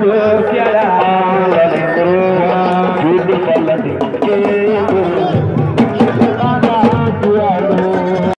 ¡Gracias!